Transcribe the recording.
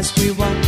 as we walk